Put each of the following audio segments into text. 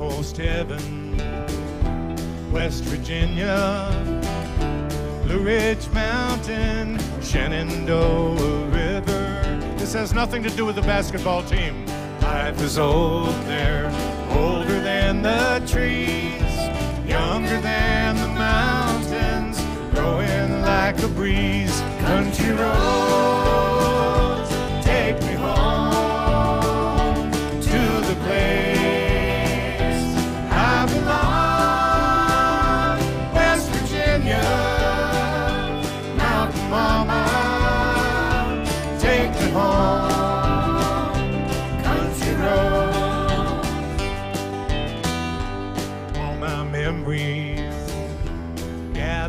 almost heaven. West Virginia, Blue Ridge Mountain, Shenandoah River. This has nothing to do with the basketball team. Life is old there, older than the trees, younger than the mountains, growing like a breeze. Country roads,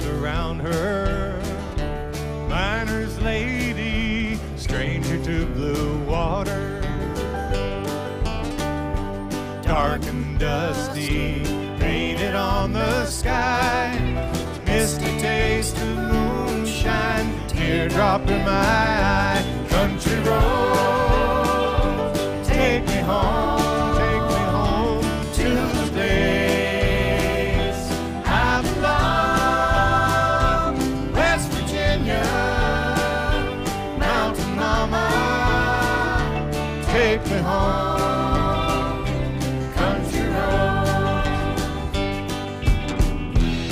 gather round her. Miner's lady, stranger to blue water. Dark and dusty, painted on the sky. Misty taste of moonshine, teardrop in my eye. Country road, take me home, home. Country road.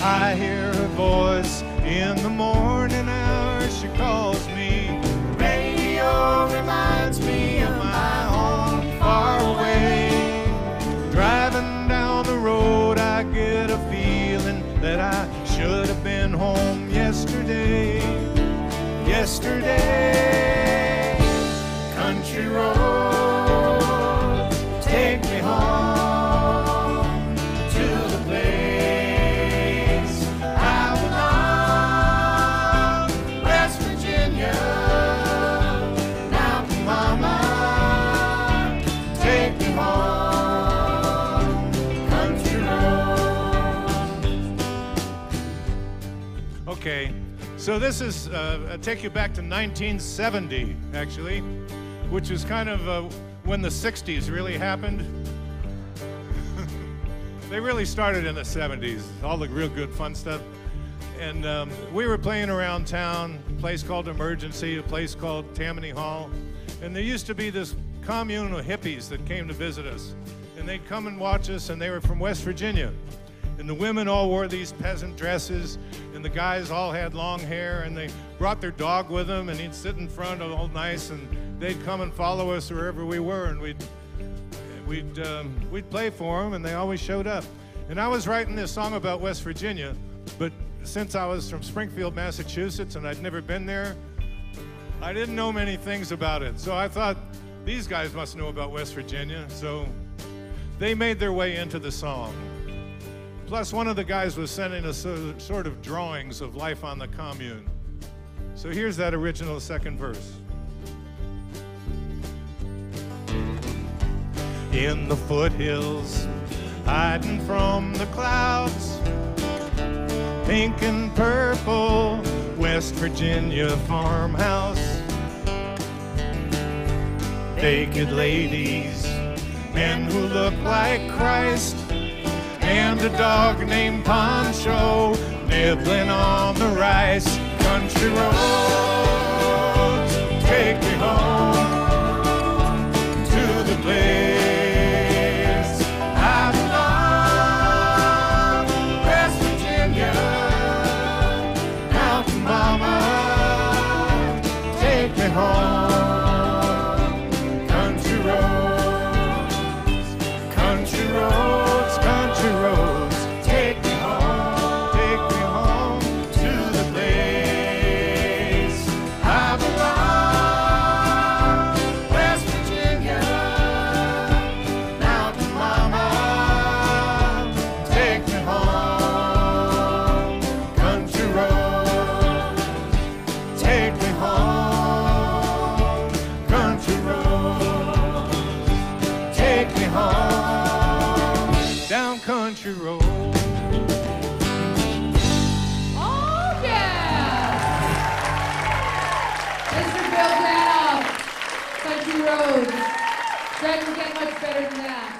I hear her voice in the morning hours. She calls me. Radio reminds me of my home far away. Driving down the road, I get a feeling that I should have been home yesterday. Yesterday, Okay, so this is uh, take you back to 1970, actually, which is kind of uh, when the 60s really happened. they really started in the 70s, all the real good fun stuff. And um, we were playing around town, a place called Emergency, a place called Tammany Hall. And there used to be this commune of hippies that came to visit us. And they'd come and watch us, and they were from West Virginia. And the women all wore these peasant dresses, and the guys all had long hair, and they brought their dog with them, and he'd sit in front all nice, and they'd come and follow us wherever we were, and we'd we'd um, we'd play for them, and they always showed up. And I was writing this song about West Virginia, but since I was from Springfield, Massachusetts, and I'd never been there, I didn't know many things about it. So I thought these guys must know about West Virginia. So they made their way into the song. Plus, one of the guys was sending us so- sort of drawings of life on the commune. So here's that original second verse. In the foothills, hiding from the clouds, pink and purple, West Virginia farmhouse. Naked ladies, men who look like Christ, and a dog named Poncho nibbling on the rice. Country roads, Country road. Oh, yeah! Mr. Bill Danoff, Country Roads. Doesn't get much better than that.